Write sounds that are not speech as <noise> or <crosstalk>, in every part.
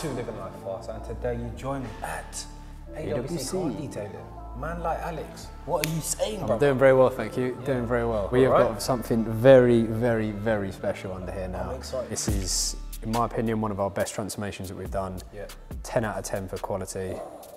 to Living Life Fast and today you join me at AWC AWC. Car Detailing. Man like Alex, what are you saying bro? I'm doing very well, thank you. Doing very well. We have Alright. got something very, very, very special under here now. I'm excited. This is, in my opinion, one of our best transformations that we've done. Yeah. 10 out of 10 for quality,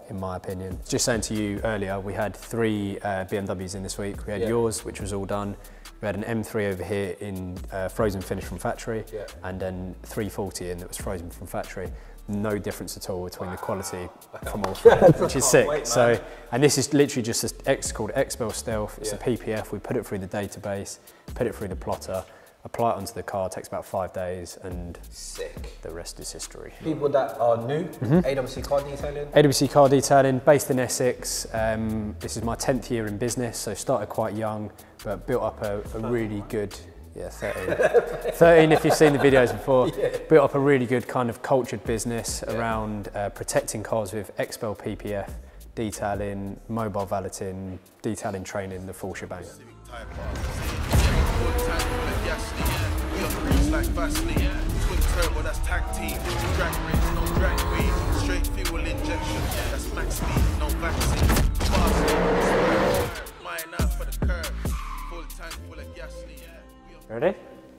in my opinion. Just saying to you earlier, we had three uh, BMWs in this week. We had Yeah. yours, which was all done. We had an M3 over here in uh, frozen finish from factory, Yeah. and then 340 in that was frozen from factory. No difference at all between the quality from all three, <laughs> which is sick. wait, so, and this is literally just a X called XPEL Stealth. It's Yeah. a PPF. We put it through the database, put it through the plotter, apply it onto the car. Takes about five days, and Sick. the rest is history. People that are new, Mm-hmm. AWC Car Detailing. AWC Car Detailing, based in Essex. Um, this is my 10th year in business, so started quite young, but built up a, a really good, yeah, 13. <laughs> 13 if you've seen the videos before. <laughs> Built up a really good kind of cultured business around uh, protecting cars with XPEL PPF, detailing, mobile valeting, detailing training, the full shebang. Ready?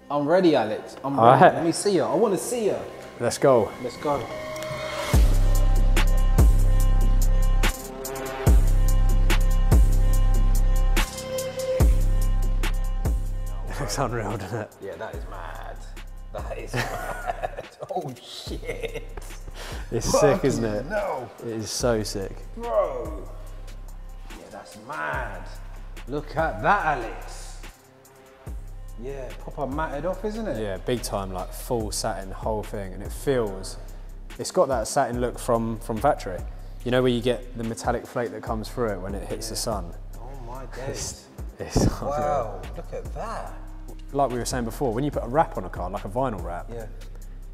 I'm ready Alex, I'm All ready. right. Let me see her, I want to see her. Let's go. Let's go. <laughs> Looks unreal, doesn't it? Yeah, that is mad. That is <laughs> mad. oh shit. It's sick, isn't it? No, It is so sick. bro. Yeah, that's mad. Look at that, Alex. Yeah, proper matted off, isn't it? Yeah, big time, like full satin, whole thing, and it feels. It's got that satin look from from factory. You know where you get the metallic flake that comes through it when it hits the sun. Oh my days. It's <laughs> unreal. Wow, look at that. Like we were saying before, when you put a wrap on a car, like a vinyl wrap, Yeah.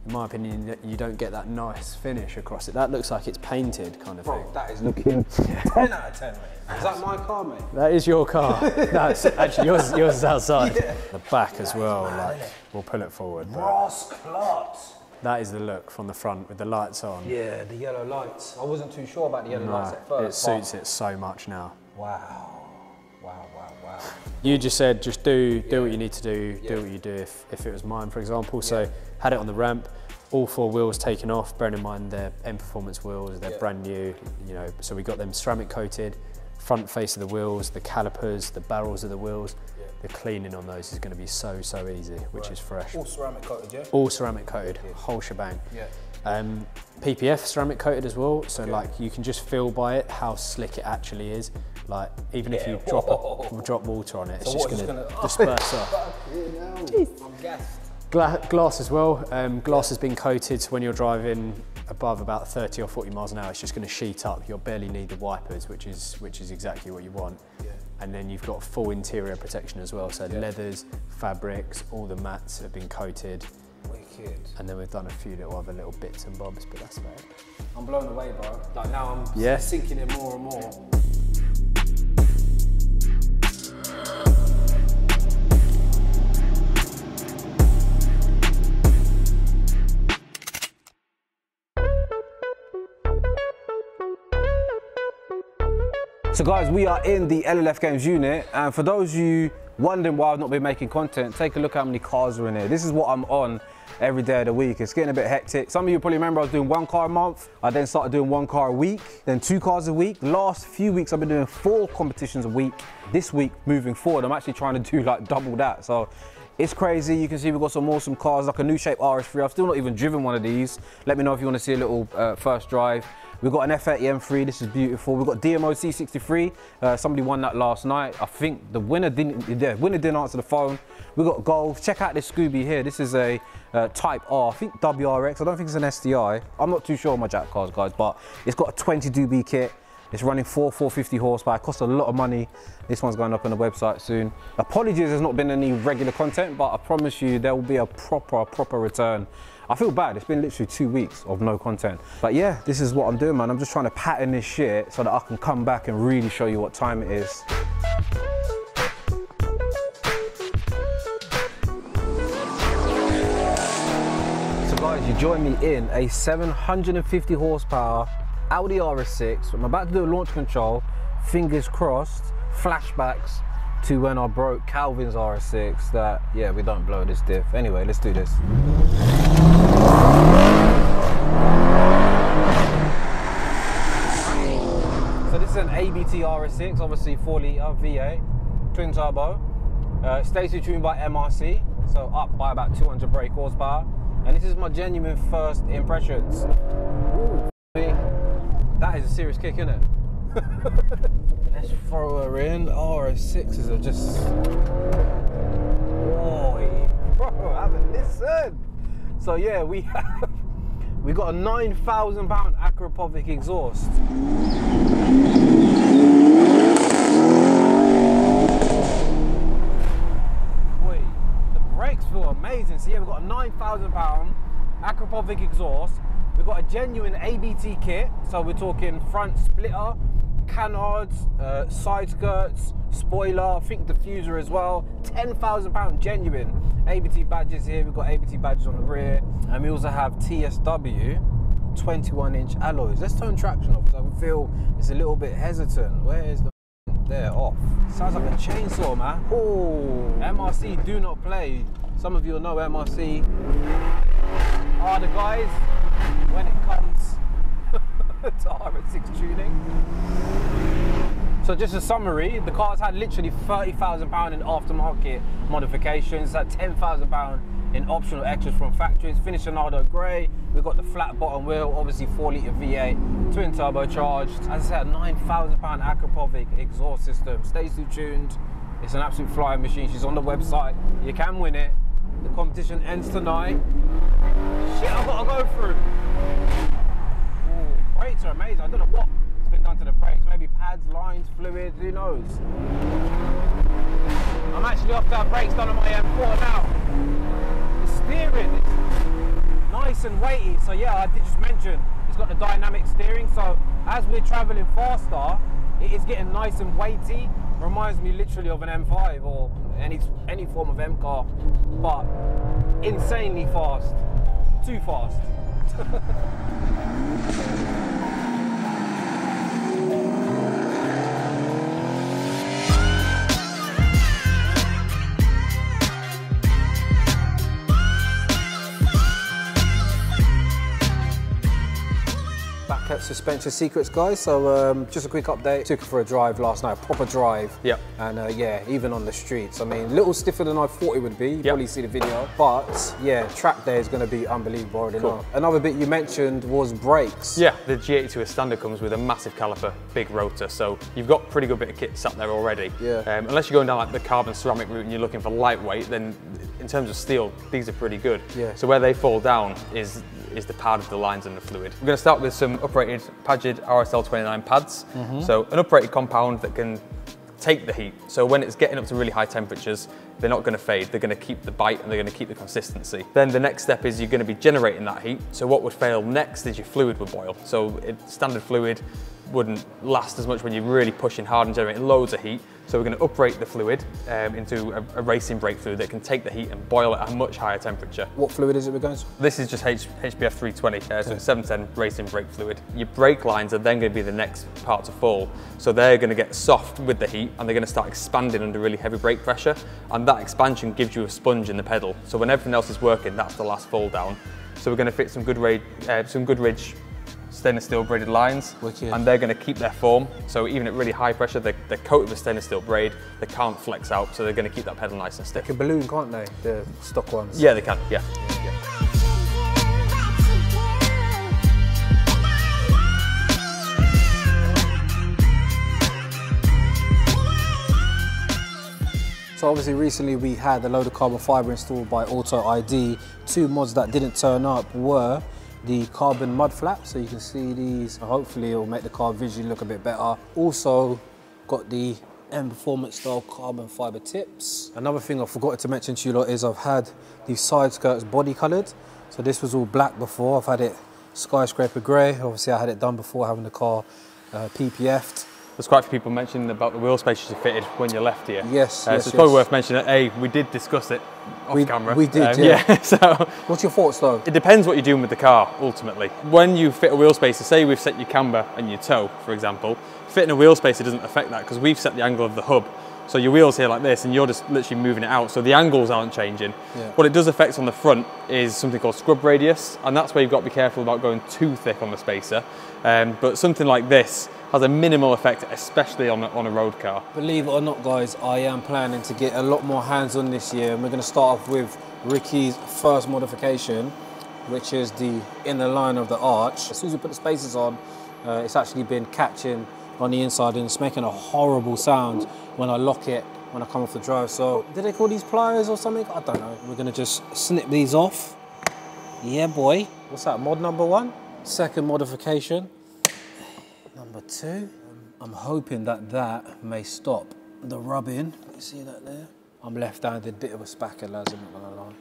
In my opinion, you don't get that nice finish across it. That looks like it's painted, kind of thing. Bro, that is looking <laughs> 10 out of 10, mate. Is that my car, mate? That is your car. <laughs> no, it's actually yours. Yours is outside. The back as well. Like we'll pull it forward. but Ross Clot. that is the look from the front with the lights on. Yeah, the yellow lights. I wasn't too sure about the yellow No, lights at it first. but- suits it so much now. Wow. Wow, wow, wow. You just said just do do what you need to do, Yeah. do what you do. If, if it was mine, for example, so had it on the ramp, all four wheels taken off. Bearing in mind they're M Performance wheels, they're Yeah. brand new. You know, so we got them ceramic coated, front face of the wheels, the calipers, the barrels of the wheels. The cleaning on those is going to be so so easy, which is fresh. All ceramic coated, yeah? All ceramic coated, whole shebang. Yeah. Um, PPF ceramic coated as well, so like you can just feel by it how slick it actually is. Like even if Yeah. you drop a, drop water on it, it's So just going just to gonna- disperse <laughs> off. Gla- glass as well. Um, glass has been coated, so when you're driving above about 30 or 40 miles an hour, it's just going to sheet up. You'll barely need the wipers, which is which is exactly what you want. Yeah. And then you've got full interior protection as well. So Yeah. leathers, fabrics, all the mats have been coated. Wicked. And then we've done a few little other little bits and bobs, but that's about it. I'm blown away, bro. Like now I'm Yeah. sinking in more and more. So guys, we are in the LLF Games unit, and for those of you wondering why I've not been making content, take a look how many cars are in here. This is what I'm on every day of the week. It's getting a bit hectic. Some of you probably remember I was doing one car a month. I then started doing one car a week, then two cars a week. Last few weeks I've been doing four competitions a week. This week, moving forward, I'm actually trying to do like double that. So it's crazy. You can see we've got some awesome cars, like a new shape RS3. I've still not even driven one of these. Let me know if you want to see a little uh, first drive. We've got an F30 M3, this is beautiful. We've got DMO C63, uh, somebody won that last night. I think the winner didn't, the winner didn't answer the phone. We've got Golf, check out this Scooby here. This is a uh, Type R, I think WRX, I don't think it's an STI. I'm not too sure on my Jack cars, guys, but it's got a 20 dB kit. It's running four 450 horsepower, it costs a lot of money. This one's going up on the website soon. Apologies there's not been any regular content, but I promise you there will be a proper, proper return. I feel bad, it's been literally two weeks of no content. But yeah, this is what I'm doing, man. I'm just trying to pattern this shit so that I can come back and really show you what time it is. So guys, you join me in a 750 horsepower Audi RS6. I'm about to do a launch control, fingers crossed, flashbacks to when I broke Calvin's RS6 that, yeah, we don't blow this diff. Anyway, let's do this. So this is an ABT RS6, obviously 4 litre V8, twin turbo. Uh, Stacy tuned by MRC, so up by about 200 brake horsepower. And this is my genuine first impressions. Ooh, that is a serious kick, isn't it? <laughs> Let's throw her in. RS6s are just. Boy, bro, have a listen. So yeah, we have <laughs> we got a nine thousand pound Akrapovic exhaust. Wait, the brakes feel amazing. So yeah, we've got a nine thousand pound Akrapovic exhaust. We've got a genuine ABT kit. So we're talking front splitter, canards, uh, side skirts, spoiler, I think diffuser as well. Ten thousand pound genuine ABT badges here. We've got ABT badges on the rear, and we also have TSW 21 inch alloys. Let's turn traction off because I feel it's a little bit hesitant. Where is the there off? Sounds like a chainsaw, man. Oh, MRC do not play. Some of you know MRC are the guys when it comes <laughs> to RS6 tuning. So just a summary, the car's had literally £30,000 in aftermarket modifications, had £10,000 in optional extras from factories, finished Sonado grey, we've got the flat bottom wheel, obviously 4 litre V8, twin turbocharged, as I said, £9,000 Akrapovic exhaust system, Stacey tuned, it's an absolute flying machine, she's on the website, you can win it, the competition ends tonight. Shit, I've got to go through. Ooh, brakes are amazing, I don't know what has been done to the brakes, maybe pads, lines, fluids, who knows. I'm actually off to have brakes done on my M4 now. The steering is nice and weighty, so yeah, I did just mention it's got the dynamic steering, so as we're traveling faster, it is getting nice and weighty. Reminds me literally of an M5 or any any form of M car, but insanely fast, too fast. <laughs> Suspension Secrets, guys. So um, just a quick update. Took it for a drive last night, a proper drive. Yep. And uh, yeah, even on the streets. I mean, a little stiffer than I thought it would be. You probably see the video. But yeah, track day is going to be unbelievable. Cool. Another bit you mentioned was brakes. Yeah, the G82 as standard comes with a massive caliper, big rotor, so you've got a pretty good bit of kit sat there already. Yeah. Um, unless you're going down like the carbon ceramic route and you're looking for lightweight, then in terms of steel, these are pretty good. Yeah. So where they fall down is is the pad of the lines and the fluid. We're going to start with some uprated Pagid RSL29 pads. Mm-hmm. So an uprated compound that can take the heat. So when it's getting up to really high temperatures, they're not going to fade. They're going to keep the bite and they're going to keep the consistency. Then the next step is you're going to be generating that heat. So what would fail next is your fluid would boil. So it, standard fluid wouldn't last as much when you're really pushing hard and generating loads of heat. So we're going to uprate the fluid um, into a, a racing brake fluid that can take the heat and boil at a much higher temperature. What fluid is it we're going to? This is just H- HBF 320, uh, so it's 710 racing brake fluid. Your brake lines are then going to be the next part to fall. So they're going to get soft with the heat and they're going to start expanding under really heavy brake pressure. And that expansion gives you a sponge in the pedal. So when everything else is working, that's the last fall down. So we're going to fit some good, uh, some Goodridge stainless steel braided lines Wicked. and they're going to keep their form. So even at really high pressure, they're, they're coated with stainless steel braid. They can't flex out, so they're going to keep that pedal nice and stiff. Like a balloon, can't they? The stock ones. Yeah, they can. Yeah. So obviously recently we had a load of carbon fibre installed by Auto ID. Two mods that didn't turn up were the carbon mud flaps. So you can see these. Hopefully it'll make the car visually look a bit better. Also got the M Performance style carbon fibre tips. Another thing I forgot to mention to you lot is I've had these side skirts body coloured. So this was all black before. I've had it skyscraper grey. Obviously I had it done before having the car uh, PPF'd. There's quite a few people mentioning about the wheel spaces you fitted when you're left here. Yes, Uh, yes, so it's probably worth mentioning that, A, we did discuss it off We- camera. Um, we did, <laughs> yeah. so What's your thoughts though? it depends what you're doing with the car, ultimately. When you fit a wheel spacer, say we've set your camber and your toe, for example, fitting a wheel spacer doesn't affect that because we've set the angle of the hub. So your wheel's here like this and you're just literally moving it out. So the angles aren't changing. Yeah. What it does affect on the front is something called scrub radius. And that's where you've got to be careful about going too thick on the spacer. Um, but something like this has a minimal effect, especially on a, on a road car. Believe it or not, guys, I am planning to get a lot more hands on this year, and we're going to start off with Ricky's first modification, which is the inner line of the arch. As soon as we put the spacers on, uh, it's actually been catching on the inside and it's making a horrible sound when I lock it when I come off the drive. So, did they call these pliers or something? I don't know. We're going to just snip these off. Yeah, boy. What's that? Mod number one? Second modification. Number two, I'm hoping that that may stop the rubbing. You see that there? I'm left-handed, bit of a spacker, lads, I'm not gonna lie.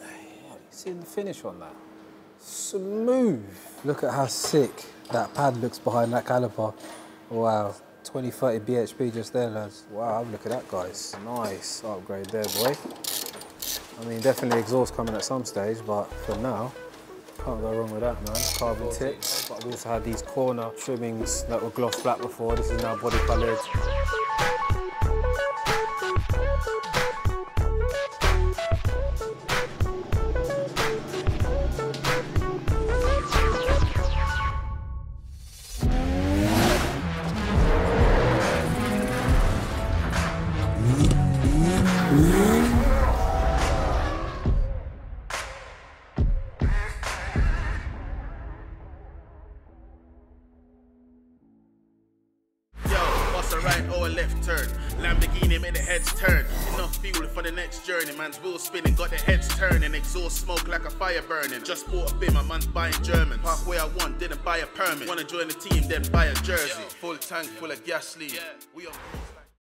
<sighs> See the finish on that? Smooth. Look at how sick that pad looks behind that caliper. Wow, 20, 30 BHP just there, lads. Wow, look at that, guys. Nice upgrade there, boy. I mean, definitely exhaust coming at some stage, but for now, can't go wrong with that, man. Carbon tips. But we also had these corner trimmings that were gloss black before. This is now body coloured. Right or a left turn. Lamborghini make the heads turn. Enough fuel for the next journey. Man's wheel spinning, got the heads turning. Exhaust smoke like a fire burning. Just bought a bim, my man's buying German. Where I want, didn't buy a permit. Wanna join the team, then buy a jersey. Full tank full of gas lead. We on.